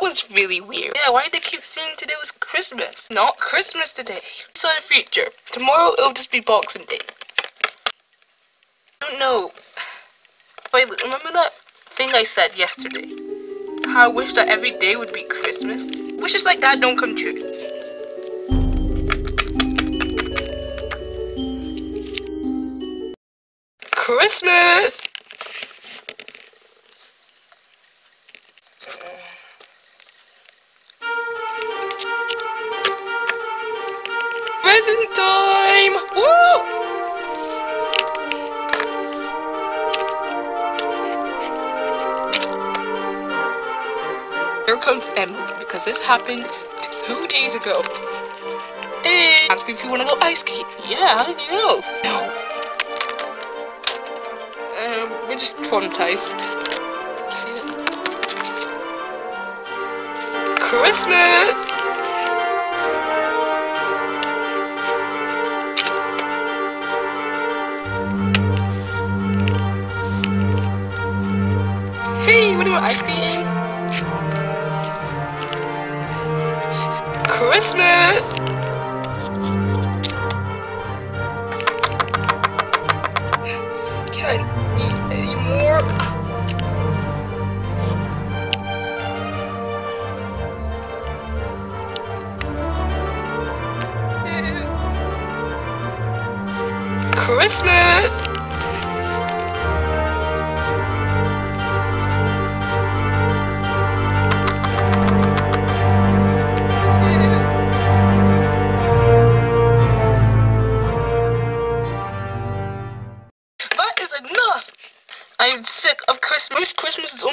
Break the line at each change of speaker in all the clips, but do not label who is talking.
was really weird. Yeah, why did they keep saying today was Christmas? Not Christmas today. It's the future. Tomorrow it'll just be Boxing Day. I don't know. Wait, remember that thing I said yesterday? How I wish that every day would be Christmas? Wishes like that don't come true. Christmas! Present time! Woo! Here comes Emily because this happened two days ago. Hey, ask me if you want to go ice skate. Yeah, how did you know? No. Um, we're just traumatized. Christmas! Are you ice skating? Christmas! Can't eat anymore. Christmas!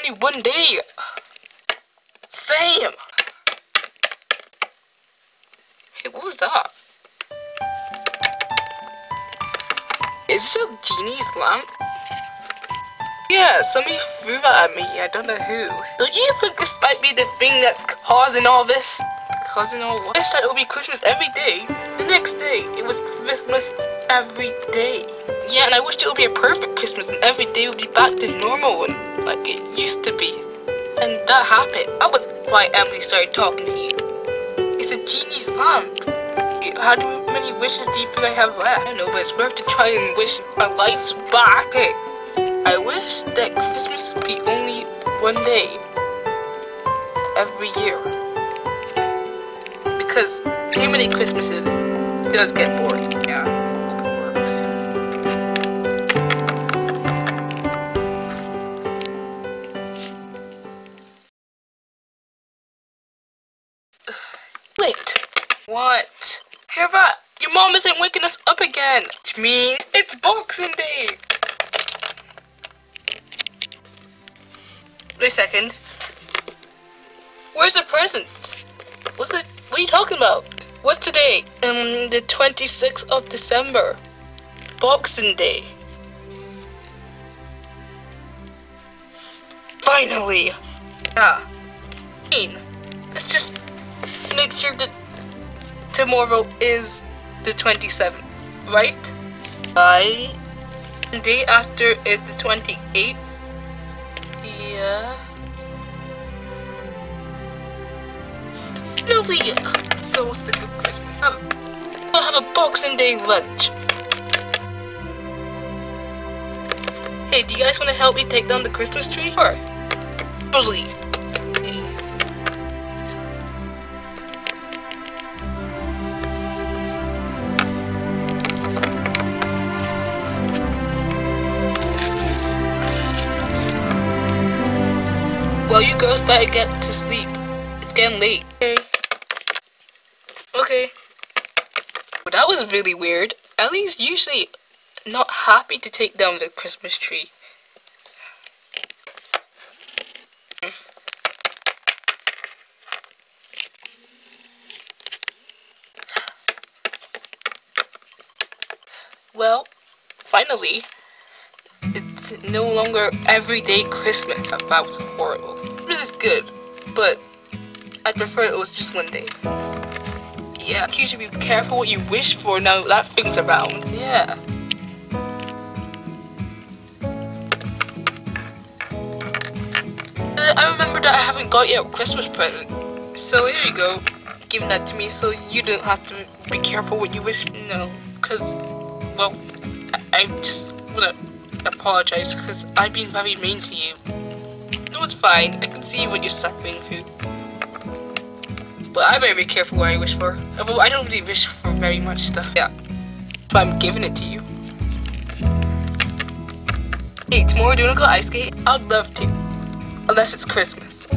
Only one day. Same. Hey, what was that? Is this a genie's lamp? Yeah, somebody threw that at me. I don't know who. Don't you think this might be the thing that's causing all this? Causing all what? I wish that it would be Christmas every day. The next day, it was Christmas every day. Yeah, and I wish it would be a perfect Christmas and every day would be back to normal one, like it used to be. And that happened. That was why Emily started talking to you. It's a genie's lamp. How many wishes do you think I have left? I don't know, but it's worth to try and wish my life's back. I wish that Christmas would be only one day every year. Because too many Christmases does get boring. Yeah, it works. What? Your mom isn't waking us up again. Which means it's Boxing Day. Wait a second. Where's the present? What's the? What are you talking about? What's today? Um, the 26th of December. Boxing Day. Finally. Fine. Let's just make sure that tomorrow is the 27th, right? Right. The day after is the 28th. Yeah. Finally! So sick of Christmas. We'll have a Boxing Day lunch. Hey, do you guys want to help me take down the Christmas tree? Sure. Totally. Well, you girls better get to sleep. It's getting late. Okay. Okay. Well, that was really weird. Ellie's usually not happy to take down the Christmas tree. Well, finally, it's no longer everyday Christmas. That was horrible. This is good, but I'd prefer it was just one day. Yeah, you should be careful what you wish for now that thing's around. Yeah. Uh, I remember that I haven't got yet Christmas present. So here you go. Giving that to me so you don't have to be careful what you wish. For. No, because, well, I, I just to apologize because I've been very mean to you. No, it's fine. I can see what you're suffering through. But I better be careful what I wish for. Although I don't really wish for very much stuff. Yeah. So I'm giving it to you. Hey, tomorrow do you ice skate? I'd love to. Unless it's Christmas.